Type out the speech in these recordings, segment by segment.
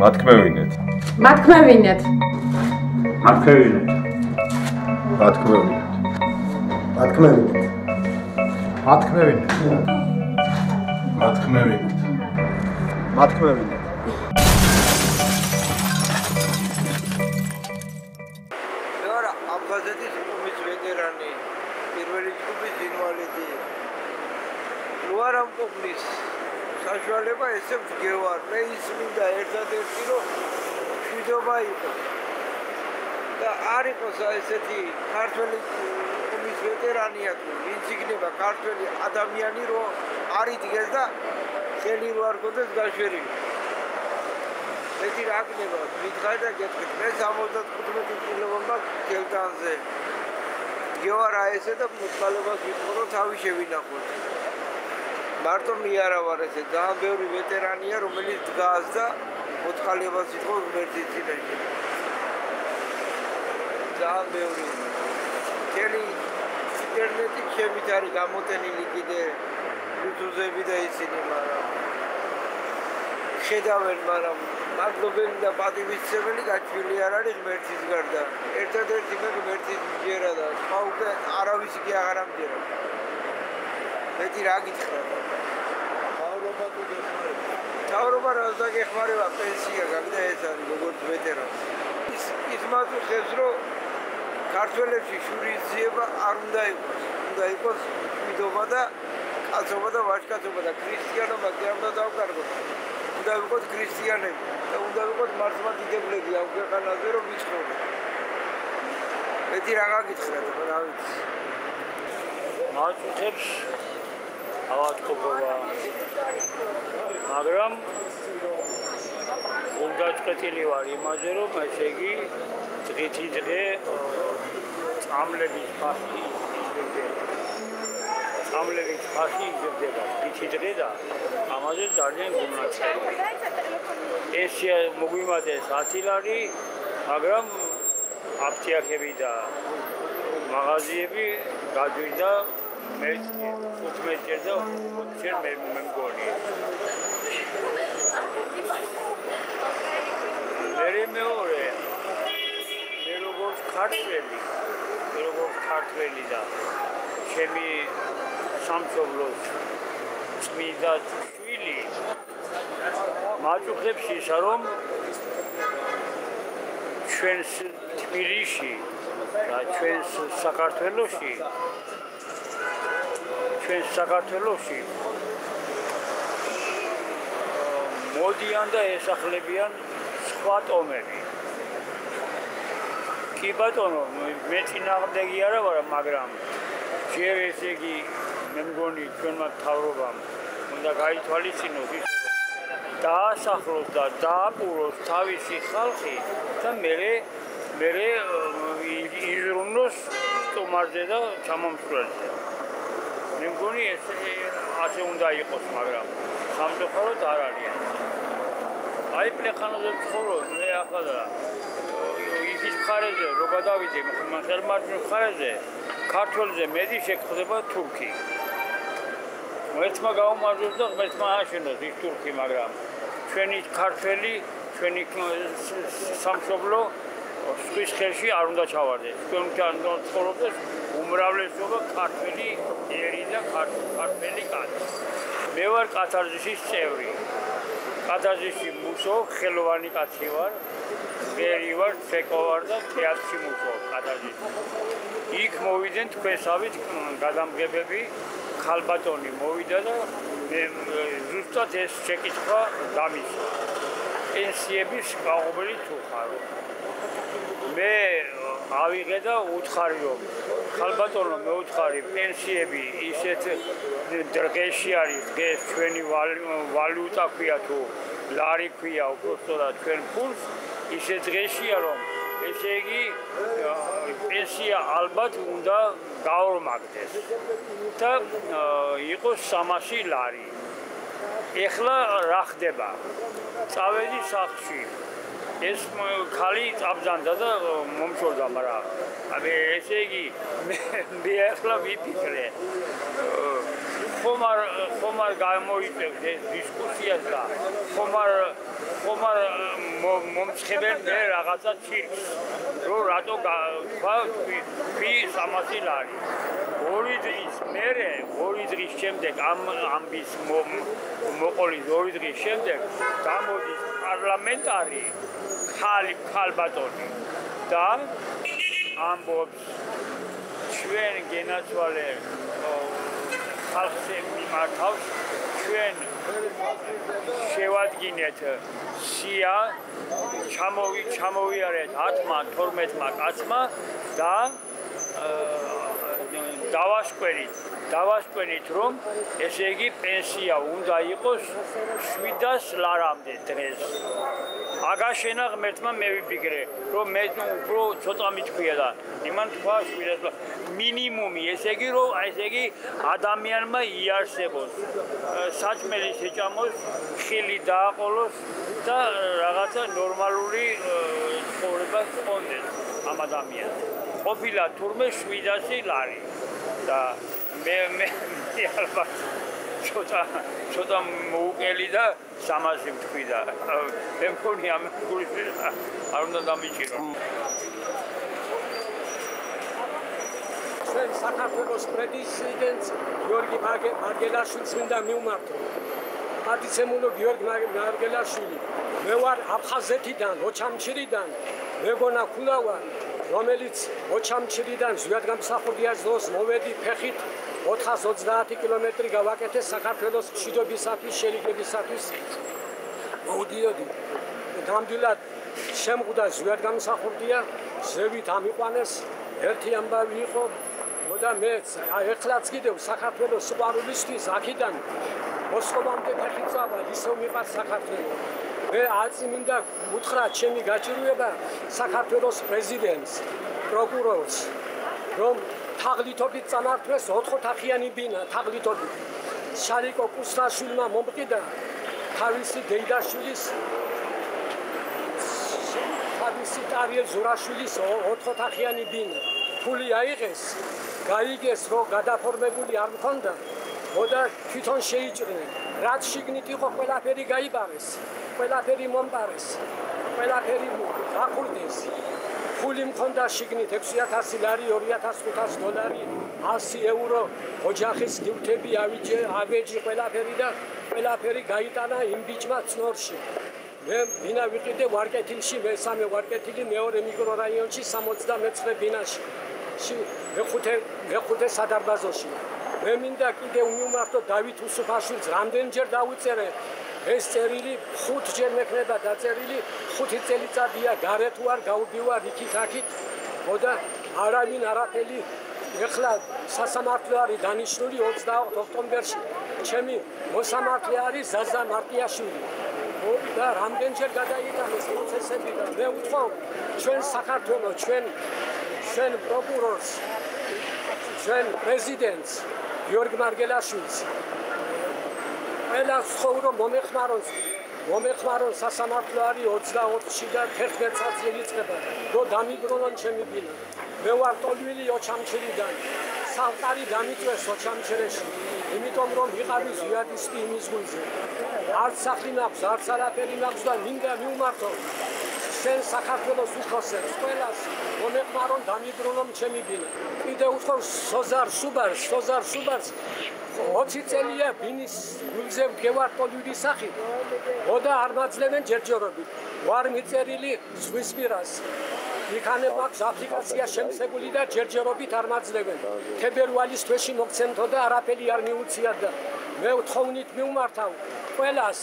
მათქმევინეთ. მათქმევინეთ. მათქმევინეთ. მათქმევინეთ. მათქმევინეთ. მათქმევინეთ. მათქმევინეთ. მათქმევინეთ. ვარა აფხაზეთის უბის ვეტერანი პირველი ჯგუფის ინვალიდი ლუარამ ყოფნის საშუალება ესე ვგევარ. მე ის მინდა ერთადერთი რომ შვიდობა იყოს. და არ იყოს ესეთი ქართველი ომის ვეტერანია თუ ვინც იქნება ქართველი ადამიანი რომ არ იდგეს და ხელი რო არ გქონდეს გაშვერილი. მეტი რა გნება, მითხარ და გეტყვით. მე 75 კილომეტრ გელტანზე. გევარ აი ესე და მოსალებას ვიტყო რომ თავი შევინახოთ. მარტო მე არა ვარ ესე ძალიან ბევრი ვეტერანია რომელიც დგას და მოწყალებას ვიტყო ღმერთის წინაშე ძალიან ბევრი კელი ინტერნეტი ჩემით არის გამოტენილი კიდე YouTube-ზე და ისინი მაგრამ ხედავენ მაგრამ მადლობელი და პატივისცემელი გაჩვილი არ არის ღმერთის გარდა. ერთადერთი მე ღმერთის მჯერა და სხვა უკვე არავის კი აღარ ამჯერა. მეტი რა გითხრა? თავრობა თუ გეხმარება? თავრობა რა დაგეხმარება პენსია გაგდა ეს არის როგორც ვეტერანი. ის ის მათუხებს რომ ქართველებში შურიზება არ უნდა იყოს. უნდა იყოს მიდობა და კაცობა და ვაჟკაცობა და ქრისტიანობა კი არ უნდა დავკარგოთ. უნდა ვიყოთ ქრისტიანები და უნდა ვიყოთ მართლმადიდებლები ამ ქვეყანაზე რომ ვიცხოვროთ. მეტი რა გაგითხრათ, რა ვიცი. მაწუხებს ავატკობა. მაგრამ უნდა წკეტილი ვარ იმაზე რომ ესე იგი დღითი დღე წამლების ფასი წამლების ფასი იგრძდება დღითი დღე და ამაზე ძალიან გულნაცრია ეს მოგვიმატეს 10 ლარი მაგრამ აფთიაქები და მაღაზიები გაგვიდა მე 15 ჯერ და 20 ჯერ მე მგონი მე მეორე მე როგორც ქართველი მე როგორც ქართველი და ჩემი სამშობლოს წმინდა შვილი მაჯუხებს ისა რომ ჩვენს თბილისში და ჩვენს საქართველოში ჩვენს საქართველოში მოდიან და ესახლებიან სხვა ტომები. კი ბატონო მე წინააღმდეგი არა ვარ მაგრამ ჯერ ესე იგი მე მგონი ჩვენმა თავრობამ უნდა გაითვალისწინოს ის დაასახლოს და დააპუროს თავისი ხალხი და მე მე იზრუნოს თომარზე და ჩამომსვლელზე მე მგონი ეს ასე უნდა იყოს მაგრამ სამწუხაროდ არ არის აი პლეხანოზე ცხოვრობ მე ახლა და ის მხარეზე რო გადავიდე ხელმარჯვენე მხარეზე ქართველზე მეტი შეგხვდება თურქი. ერთმა გაუმარჯოს და ერთმა აშენოს ის თურქი, მაგრამ ჩვენი ქართველი, ჩვენი სამშობლო სხვის ხელში არ უნდა ჩავარდეს. ჩვენთან ცხოვრობდეს უმრავლესობა ქართველი ერი და ქართველი კაცი. მე ვარ კათარზისის წევრი. კათარზისი მუსო ხელოვანი კაცი ვარ. ვერი ვარ, ცეკო ვარ და თეატრში მუსო კათარზისი. იქ მოვიდნენ თქვენსავით გადამგებები ხალბატონი მოვიდა და მე ზუსტად ეს შეკითხვა დამისვა პენსიების გაუღებელი თუ ხარ მე ავიღე და უთხარი რომ ხალბატონო მე უთხარი პენსიები ისეთ დრგეში არის დღეს ჩვენი ვალუტა ქვია თუ ლარი ქვია უბრალოდ ჩვენ ფულს ისეთ დღეშია რომ ესე იგი პენსია ალბათ უნდა გაორმაგდეს და იყოს 300 ლარი. ეხლა რა ხდება? წავედი სახლში. ეს ხალი წაბზანდა და მომშორდა, მაგრამ აბე ესე იგი მე ეხლა ვიფიქრე. ხომ არ ხომ არ გამოიწევს ეს დისკუსიას და ხომ არ ხომ არ მომცხებენ მე რაღაცა ჩირკს რომ რატო თქვა ფი 300 ლარი. ორი დღის მერე ორი დღის შემდეგ ამ ამბის მოყოლის ორი დღის შემდეგ გამოდის პარლამენტარი ხალი ხალბატონი და ამბობს ჩვენ გენაცვალე ხალხს მიმართავს ჩვენ შევადგინეთ. სია ჩამოვი ჩამოვიარეთ 10-მა 12-მა კაცმა და დავასკვენით დავასკვენით რომ ესე იგი პენსია უნდა იყოს 700 ლარამდე დღეს აგაშენა ღმერთმა მე ვიფიქრე რომ მე უფრო ცოტა მithქვია და იმან თქვა 700 მინიმუმი ესე იგი რომ ესე იგი ადამიანმა იარსებოს საჭმელი შეჭამოს ხილი დააყოლოს და რაღაცა ნორმალური ცხოვრება გქონდეს ამ ადამიანს. ყოფილა თურმე 700 ლარი და მე მე ალბათ ცოტა ცოტა მოუკელი და სამაზი ვთქვი და მე მგონი ამ გული არ უნდა დამიჭირო. ჩვენ საქართველოს პრეზიდენტს გიორგი მარგელაშვილს მინდა მიუმართო. პატიცემულო გიორგი მარგელაშვილი მე ვარ აფხაზეთიდან ოჩამჩირიდან მეგონა ქულავა რომელიც ოჩამჩირიდან ზვიადგამსახურდიას დროს მოვედი ფეხით 430 კილომეტრი გავაკეთე საქართველოს მშვიდობისათვის, შერიგებისათვის. მოვდიოდი. გამდვილად შემღუდა ზვიადგამსახურდია, ზევით ამიყვანეს, ერთი ამბავი იყო და მეც ეხლაც კიდევ საქართველოს სიყვარულისთვის აქედან მოსკოვამდე ფეხით წავა, ისევ მიყვარს საქართველო. მე აწმინდა უთხრა ჩემი გაჭირვება საქართველოს პრეზიდენტს პროკურორს რომ თაღლითობით წამართვეს ოთხოთახიანი ბინა თაღლითობით. შარიკო კუსტაშვილმა მომყიდა თავისი დეიდაშვილის თავისი ტარიელ ზურაშვილის ოთხოთახიანი ბინა. ფული აიღეს გაიგეს რომ გადაფორმებული არ მქონდა მოდა თვითონ შეიჭრნენ. რაც შიგნით იყო ყველაფერი გაიბარეს ყველაფერი მომპარეს ყველაფერი გახურდეს ფული მქონდა შიგნით 6000 ლარი 2500 დოლარი 100 ევრო ოჯახის გიფტები ავიჯე ავეჯი ყველაფერი და ყველაფერი გაიტანა იმ ბიჭმა წნორში მე ბინა ვიყიდე ვარკეთილში მესამე ვარკეთილი მეორე მიკრორაიონში 69 ბინაში. მეხუთე მეხუთე სადარბაზოში. მე მინდა კიდე უმიმართო დავით უსუფაშვილს რამდენჯერ დავიწერე ეს წერილი ხუთჯერ მექნება დაწერილი ხუთი წელიწადია გარეთ უარ გაუდივარ იქით აქით მოდა არავინ არაფერი ეხლა სასამართლო არის დანიშნული 28 ოქტომბერში. ჩემი მოსამართლე არის ზაზა მარტიაშვილი. და რამდენჯერ გადაიტანეს პროცესები და მე უთხოვ ჩვენ საქართველოს ჩვენ ჩვენ პროკურორს ჩვენ პრეზიდენტს გიორგი მარგელაშვილს ყველა ცხოვრო მომეხმაროს მომეხმაროს სასამართლო არის 24-ში და 11 საათზე იწყება. რო დამიბრუნონ ჩემი ბინა მე ვარ ტოლვილი ოჩამჩირიდან სამყარი დამიწვეს ოჩამჩირეში იმიტომ რომ ვიყავი ზიადისტი იმის გულზე არც სახლი მაქვს არც არაფერი მაქვს და მინდა მიუმართო შენ საქართველოს უფროსებს ყველას. მომეხმარონ დამიბრუნონ ჩემი ბინა კიდე უცხო სოზარ სუბარს სოზარ სუბარს. 20 წელია ბინის გულზე გევარ პოლიუდი სახი ოდა არ მაძლევენ ჯერჯერობით. ვარ მიწერილი სვისპირას იქანე მაქვს აპლიკაცია შემსებული და ჯერჯერობით არ მაძლევენ. თებერვალის თვეში მოგცემთო და არაფერი არ მიუწია და მე თხოვნით მიუმართავ. ყველას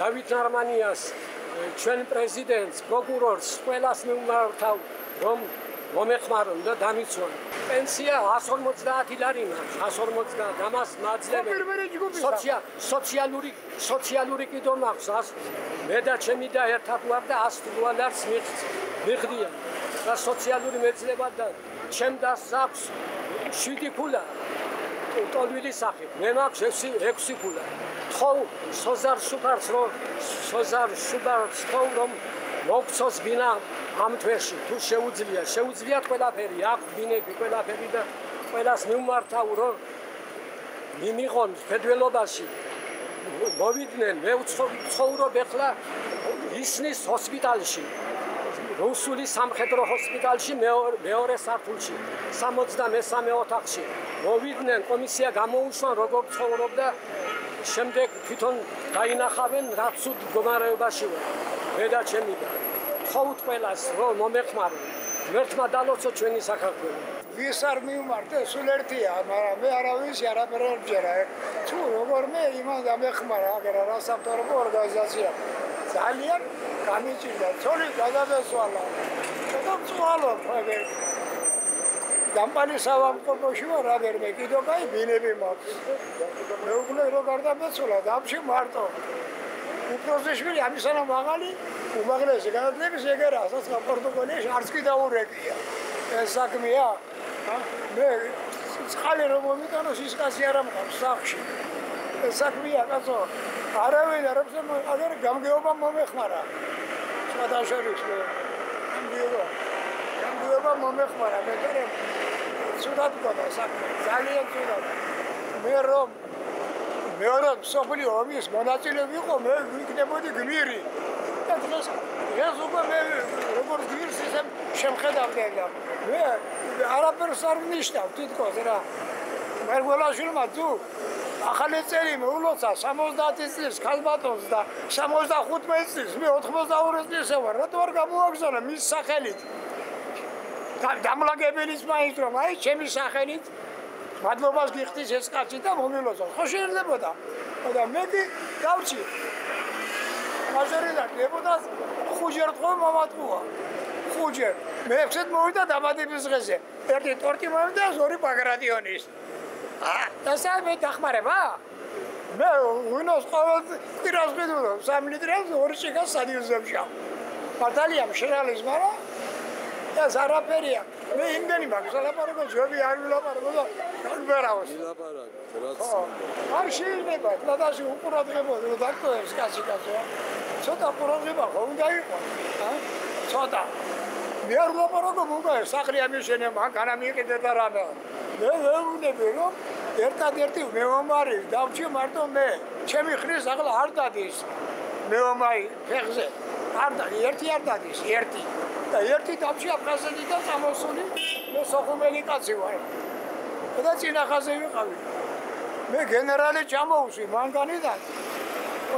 დავით ნარმანიას ჩვენ პრეზიდენტს, პროკურორს, ყველას მიმართავ, რომ მომეხმარონ და დამიცვან. პენსია 150 ლარი მაქვს, 150 ამას მაძლევენ. სოციალური სოციალური კიდო მაქვს. მე და ჩემი და ერთად ვარ და 100 დოლარს მიხდიან. და სოციალური მეძლება და ჩემ დას აქვს 7 ფულა. ტოლვილი სახე. მე მაქვს 6 ფულა. ხო, სოზარ სუპარს რო სოზარ სუპარს ხო რომ მოგწოს ბინა ამ თვეში. თუ შეუძლია, შეუძლია ყველაფერი, აქვს ბინები ყველაფერი და ყველას მიმართავ რომ მიმიღონ ფედველობაში მოვიდნენ. მე ცხოვრობ ახლა ისნის ჰოსპიტალში რუსული სამხედრო ჰოსპიტალში მეორე სართულში 63 ოთახში მოვიდნენ კომისია გამოუშვან როგორ ცხოვრობდა. შემდეგ თვითონ დაინახავენ რაც უდ მდგომარეობაში ვარ მე და ჩემი და თხოვთ ყველას რომ მომეხმარო ერთმა დალოცო ჩვენი საქართველო. ვის არ მიმართე სულ ერთია მაგრამ მე არავის არაფერ არ ჯერა. თუ როგორ მე იმან დამეხმარა აგერა რა საფტორო ორგანიზაცია ძალიან გამიჭირდა ცოლი გადადასვალა და წვალო ფაგე გამპანი სამყოფოში ვარ აღერ მე კიდო კაი ბინები მაქვს. მე უგლე რო გარდაბეცოლა დამში მარტო. უპროზეშვილი ამისანა მაღალი უმაღლესი განათლების ეგერა ასაც პორტუგალიაში არც კი დაურეკია. ეს საქმეა? მე წყალი რომ მომიტანო სისკასი არ ამყავს სახში. ეს საქმეა კაცო არავინ არ აქვს აგერ გამგეობა მომეხმარა. მე გამგეობა გამგეობა მომეხმარა მე კერე ცუდად გქონდა საქმე ძალიან ცუდად. მე რომ მე რომ სოფლიო ომის მონაწილე ვიყო მე ვიქნებოდი გმირი და დღეს ეს უკვე მე როგორ გმირს ისე შემხედავდი და მე არაფერს არ ვნიშნავ თითქოს რა. მერგველაშვილმა თუ ახალი წელი მოულოცა 70 წლის ქალბატონს და 75 წლის მე 82 წლის ვარ რატო არ გამოაგზავნა მის სახელით? და დამლაგებელის მაინც რომ აი ჩემი სახელით მადლობას გიხდის ეს კაცი და მომილოცა ხო შეიძლებოდა და მე კი გავჩი. მაჟორიდან დებოდა ხუჯერ თქო მომატყუა. ხუჯერ. მე ეცეთ მოვიდა დაბადების დღეზე. ერთი ტორტი მომდა ზორი ბაგრატიონის და სამე დახმარება? მე ვინოს ყოველ კვირას ვიდო სამ ლიტრებს ორი შეგა სადიოზებშა. პატალია მშრალის მარა და ზარაფერია. მე იმდენი მაქვს ლაპარაკო ჯობი არ ვილაპარაკო და გაგბერავოს. ვილაპარაკო რაც არ შეიძლება დადაში უყურადღებო რომ დაკეთებს კაცი კაცო. ცოტა ყურადღება ხო უნდა იყოს? ა? ცოტა. მე არ ვილაპარაკო მოგა სახლი ამიშენე მანქანა მიიყიდე და რამე. მე ვეუბნები რომ ერთადერთი მეომარი დავჭი მარტო მე ჩემი ხრის ახლა არ დადის მეომარი ფეხზე. არ და ერთი არ დადის ერთი. და ერთი დავჭი აფხაზეთი და წამოსული მე სოხუმელი კაცი ვარ. და წინახაზე ვიყავი. მე გენერალი ჩამოუსვი მანგანიდან.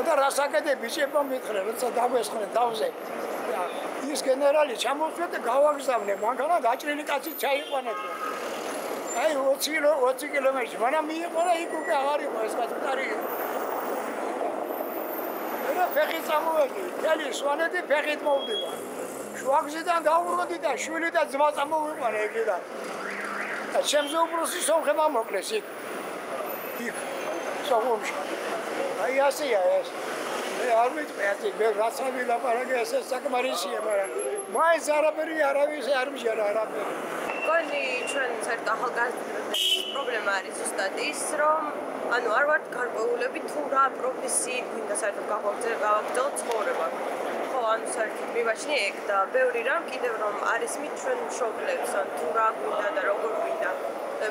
და რასაკეთე ბიჭებმა მითხრე როცა დავესხნე დავზე. ის გენერალი ჩამოუსვე და გავაგზავნე მანგანა დაჭრილი კაცი ჩაიყვანეთ აი 20 20 კილომეტრი მაგრამ მიიყო და იქ უკვე აღარ იყო ეს კაცი. და ფეხი წამოვედი. თელი სვანეთი ფეხით მოვდივა შვაგზიდან დაუბრუნდი და შვილი და ძმა წამოვიყარე ეგიდან და ჩემზე უბრალოდ სომხება მოკლეს იქ. იქ სოხუმში აი ასეა ეს. მე არ მიწყვეტი მე რაცა ვილაპარაკე ეს საკმარისია მაგრამ მაინც არაფერი არავის არ მჟერა არაფერი ჩვენ საერთოდ ახალგაზრდების პრობლემა არის ზუსტად ის, რომ ანუ არ ვართ გარკვეულები თუ რა პროფესიით გვინდა საერთოდ გავაგრძელო ცხოვრება. ხო, ანუ საერთოდ მივაჩნი ეგ და ბევრი რამ კიდევ რომ არის მით ჩვენ მშობლებს, ან თუ რა გვინდა და როგორ გვინდა.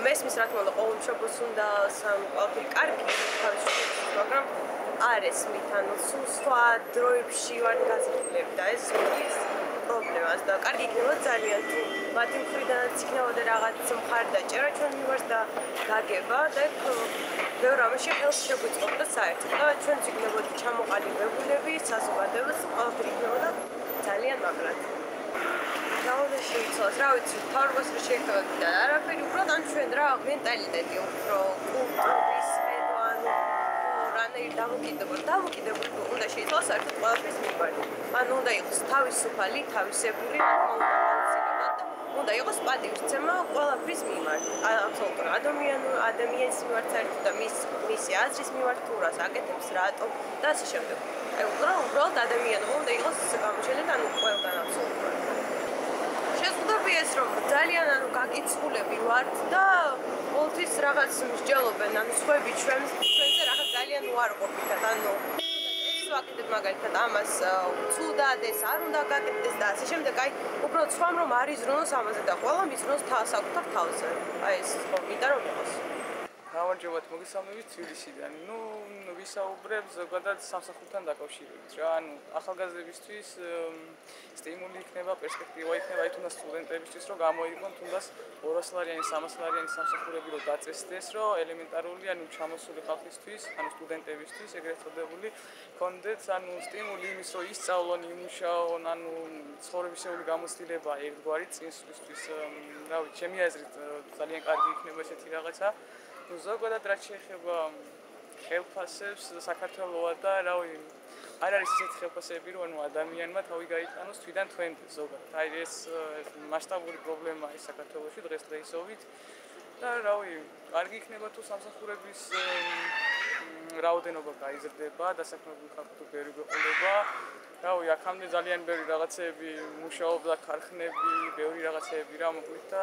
მესმის რა თქმა უნდა ყოველ მშობელს უნდა სამ ყოველი კარგი თავისუფლება, მაგრამ არის მით ანუ სულ სხვა დროებში ვარ გაზრდილი და ეს ის პრობლემას და კარგი იქნება ძალიან თუ მათი მხრიდანაც იქნებოდა რაღაც მხარდაჭერა ჩვენ მივარს და გაგება და ბევრ რამაში ხელს შეგვიწყობდა საერთოდ. და ჩვენ იქნებოდა ჩამოყალიბებულები საზოგადოებას ყველაფერი იქნებოდა ძალიან მაგრად დაუდა შეიცვალოს? რა ვიცი თორგოს რა შეიძლება და არაფერი უბრალოდ ან ჩვენ რა მენტალიტეტი უფრო კულტურის რანაირ დამოკიდებულ დამოკიდებულ უნდა შეიცვალოს საერთოდ ყველაფრის მიმართ. ანუ უნდა იყოს თავისუფალი, თავისებური, უნდა იყოს პატივისცემა ყველაფრის მიმართ. აბსოლუტურად ადამიანურ ადამიანის მიმართ საერთოდ და მის მისი აზრის მიმართ თუ რას აკეთებს, რატომ და ასე შემდეგ. აი უბრალოდ ადამიანობა უნდა იყოს გამოჩენილი ანუ ყველგან აბსოლუტურად. შეზღუდები ეს რომ ძალიან ანუ გაკიცხულები ვართ და ყოველთვის რაღაც მსჯელობენ ანუ სხვები ჩვენ ჩვენზე რაღაც ძალიან უარყოფითად ანუ ეს ვაკეთებ მაგალითად ამას ცუდად ეს არ უნდა გაკეთდეს და ასე შემდეგ. აი უბრალოდ სხვამ რომ არის ზრუნოს ამაზე და ყველა მის ზრუნოს თავსაკუთარ თავზე. აი ეს ხო მინდა რომ იყოს. გამარჯობათ მოგესალმებით თბილისიდან. ნუ ვისაუბრებ ზოგადად სამსახურთან დაკავშირებით რა. ანუ ახალგაზრდებისთვის სტიმული იქნება, პერსპექტივა იქნება აი თუნდაც სტუდენტებისთვის, რომ გამოიყონ თუნდაც 200 ლარიანი, 300 ლარიანი სამსახურები რომ დაწესდეს, რომ ელემენტარული ანუ ჩამოსული ხალხისთვის, ანუ სტუდენტებისთვის ეგრეთ წოდებული კონდეთ ანუ სტიმული იმის რომ ისწავლონ, იმუშაონ, ანუ ცხოვრებისეული გამოცდილება ერთგვარი წინსვლისთვის, რა ვიცი, ჩემი აზრით ძალიან კარგი იქნება ესეთი რაღაცა. ну ზოგადად რაც შეეხება ხელფასებს საქართველოსა და რა ვიცი არ არის ისეთ ხელფასები რომ ანუ ადამიანმა თავი გაიტანოს თვიდან თვენდე ზოგადად აი ეს მასშტაბური პრობლემაა საქართველოსში დღეს დღეისობით და რა ვიცი კარგი იქნება თუ სამსახურების რაოდენობა გაიზრდება და საქმეები ხალხო ბევრი გვეყოლება. რა ვიცი აქამდე ძალიან ბევრი რაღაცეები მუშაობდა ქარხნები ბევრი რაღაცეები რა მოკლედ და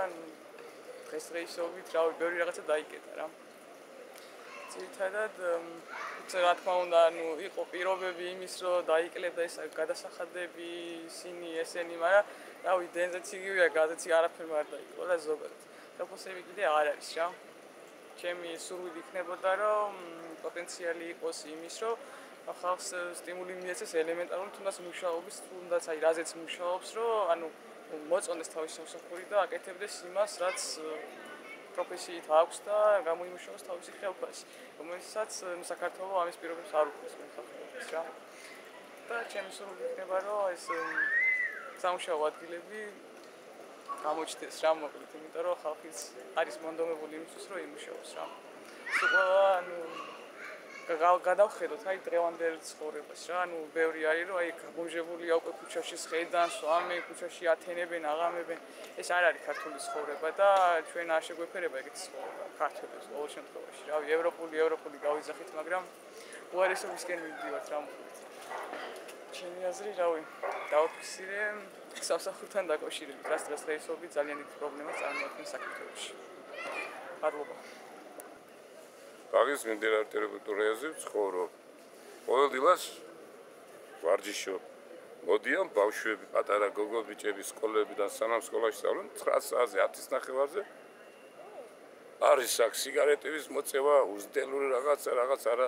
დღესდღეობით რა ბევრი რაღაცა დაიკეტა რა. ცირთადად რა თქმა უნდა, ანუ იყო პირობები იმის, რომ დაიკლებდა ეს გადასახადები, ისინი ესენი, მაგრამ რა ვიცი, დენზეც იგივეა, გადაც არაფერი არ დაიყო და ზოგადად. პროფესიები კიდე არ არის რა. ჩემი სურვილი იქნებოდა, რომ პოტენციალი იყოს იმის, რომ ახალს სტიმული მიეცეს ელემენტარული თუნდაც მუშაობის, თუნდაც აი რაზეც მუშაობს, რომ ანუ მოწონეს თავის სამსახური და აკეთებდეს იმას, რაც პროფესიით აქვს და გამოიმუშავოს თავისი ხელფასი, რომელსაც საქართველოს ამის პირობებს არ უყურებს მსახურებს რა. და ჩემი სურვილი იქნება, რომ ეს სამუშაო ადგილები გამოჩნდეს რა მოკლედ, იმიტომ რომ ხალხიც არის მონდომებული იმისთვის, რომ იმუშაოს რა. სულ ანუ გადავხედოთ აი დღევანდელ ცხოვრებას რა ანუ ბევრი არის რომ აი გამომჟებულია უკვე ქუჩაში სხედან სვამე ქუჩაში ათენებენ აღამებენ. ეს არ არის ქართული ცხოვრება და ჩვენ არ შეგვეფერება ეგეთი ცხოვრება ქართულებს ყოველ შემთხვევაში. რა ევროპული ევროპული გავიზახით მაგრამ უარესობისკენ მივდივართ რა ჩემი აზრი რავი დაუფიქსირე სამსახურთან დაკავშირებით. რაც დღესდღეობით ძალიან დიდი პრობლემას წარმოადგენს საქართველოში. მადლობა ბაღის მინდერალურ ტერიტორიაზე ცხოვრობ. ყოველდღიას ვარჯიშობ. მოდიან ბავშვები, პატარა გოგო ბიჭები სკოლებიდან სანამ სკოლაში სწავლობენ 9 საათზე 10 ნახევარზე. არის აქ სიგარეტების მოწევა, უზდელური რაღაცა, რაღაც არა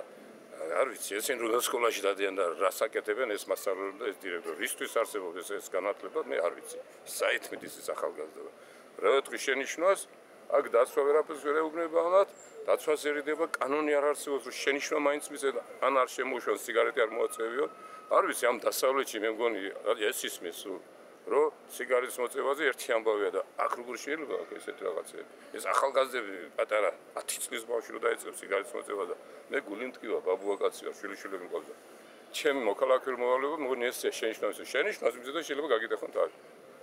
არ ვიცი, ესენ რო სკოლაში დადიან და რასაკეთებენ ეს მასწავლებელი და ეს დირექტორი. ისთვის არსებობს ეს განათლება, მე არ ვიცი. საერთოდ ის ახალგაზრდა. რა ვეთქვი შენიშნოს, აქ დაცვა ვერაფერს ვერ ეუბნება ამათ დაცვას ერიდება კანონი არ არსებობს რომ შენიშვა მაინც მისე ან არ შემოშვან სიგარეტი არ მოაწევიო. არ ვიცი ამ დასავლეთში მე მგონი ეს ისმის სულ რომ სიგარის მოწევაზე ერთი ამბავია და აქ როგორ შეიძლება აქ ესეთ რაღაცები ეს ახალგაზრდები პატარა 10 წლის ბავშვი რომ დაეწევს სიგარის მოწევაზე მე გული მტკივა ბაბუაკაცი ვარ შვილიშვილი მყავს ჩემი მოქალაქეურ მოვალეობა მგონი ესეა შენიშნავს შენიშნავს მიზედა შეიძლება გაგიტეხონ თავი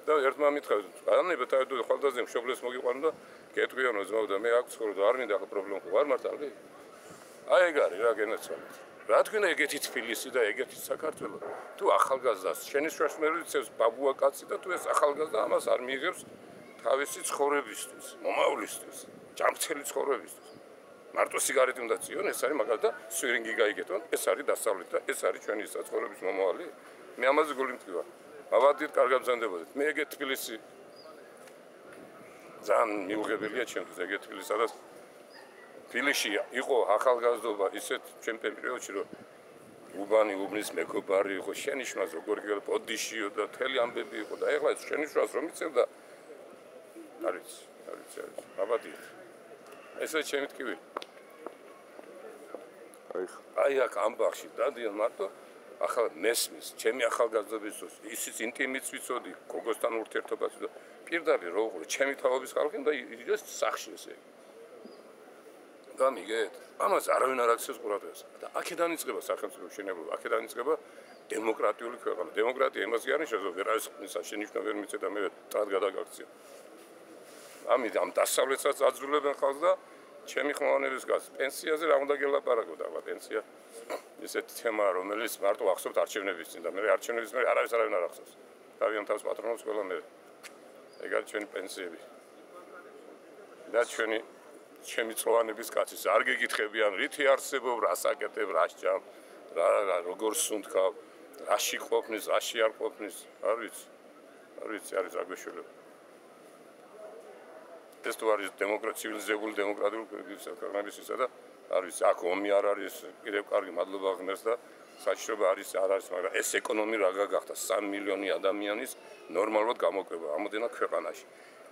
და ერთმა მითხრა ანება თავი ხალდაზე მშობლებს მოგიყვანო და კეთვიანო ძმაო და მე აქ ცხოვრობ და არ მინდა პრობლემა ხო არ მარტავი? აი ეგ არის რა გენაცვალეთ. რა თქმა ეგეთი თბილისი და ეგეთი საქართველო. თუ ახალგაზრდას შენი შრაშმერიცებს ბაბუა კაცი და თუ ეს ახალგაზრდა ამას არ მიიღებს თავისი ცხოვრებისთვის, მომავლისთვის, ჯამრთელი ცხოვრებისთვის. მარტო სიგარეტი უნდა წიონ, ეს არის მაგალითად სვირინგი გაიგეთონ, ეს არის დასავლეთ და ეს არის ჩვენი საცხოვრების მომავალი. მე ამაზე გული მტკივა. ავადით კარგად ზანდებოდეთ. მე ეგეთ თბილისი ძალიან მიუღებელია ჩემთვის ეგეთ თბილისი სადაც თბილისში იყო ახალგაზრდობა ისეთ ჩემპიონ პერიოდში რომ უბანი უბნის მეგობარი იყო შენიშნას როგორ გიგო პოდიშიო და თელი ამბები იყო და ეხლა ეს შენიშნას რომ იცევდა არის არის არის ავადით ესე ჩემი თქივი. აი აი აქ ამბახში დადიან მარტო ახალ მესმის, ჩემი ახალგაზრდობისთვის ისიც ინტიმიც ვიცოდი, გოგოსთან ურთიერთობაც და პირდაპირ რო უყურე ჩემი თავობის ხალხი და ის სახში ესე. გამიგეთ? ამას არავინ არ აქცევს ყურადღებას. და აქედან იწყება სახელმწიფო შენებლობა, აქედან იწყება დემოკრატიული ქვეყანა. დემოკრატია იმას გიარნიშა, რომ ვერავის ხმისა შენიშნა ვერ მიწე და მე ტრად გადაგაქცია. ამით ამ დასავლეთსაც აძრულებენ ხალხს და ჩემი ხმოვანების გას პენსიაზე რა უნდა გელაპარაკოთ ახლა პენსია ესეთი თემაა რომელიც მარტო ახსოვთ არჩევნების წინ და მე არჩევნების მე არავის არავინ არ ახსოვს. თავიანთ თავს პატრონობს ყველა მე ეგ არის ჩვენი პენსიები. და ჩვენი ჩემი წოვანების კაცის არ გეკითხებიან რითი არსებობ რას აკეთებ რა სჯამ რა რა როგორ სუნთქავ რაში ყოფნის რაში არ ყოფნის. არ ვიცი. არ ვიცი არის აგვეშველება ეს თუ არის დემოკრატ ცივილიზებული დემოკრატიული ქვეყნებისა და არის აქ ომი არ არის კიდევ კარგი მადლობა ღმერთს და საჭიროება არის არ არის მაგრამ ეს ეკონომი რა გახდა 3 მილიონი ადამიანის ნორმალურად გამოკვება ამოდენა ქვეყანაში.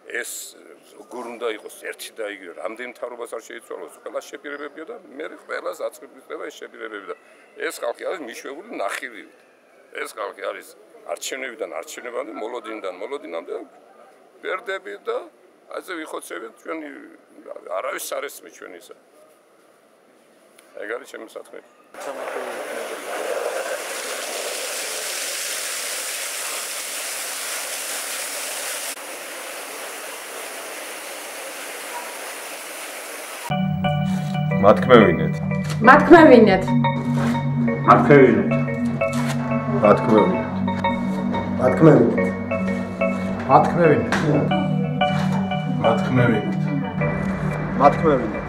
ეს როგორ უნდა იყოს ერთი და იგივე. რამდენ მთავრობას არ შეიცვალოს? ყველა შეპირებებია და მე ყველას აწყვეტება ეს შეპირებები და ეს ხალხი არის მიშვებული ნახირივით ეს ხალხი არის არჩევნებიდან არჩევნებამდე მოლოდინიდან მოლოდინამდე ბერდები და ასე ვიხოცებით ჩვენი არავის არ ესმის ჩვენისა ეგ არის ჩემი საქმე მათქმევინეთ. მათქმევინეთ. მათქმევინეთ. მათქმევინეთ. მათქმევინეთ. მათქმევინეთ. მათქმევინეთ. მათქმევინეთ.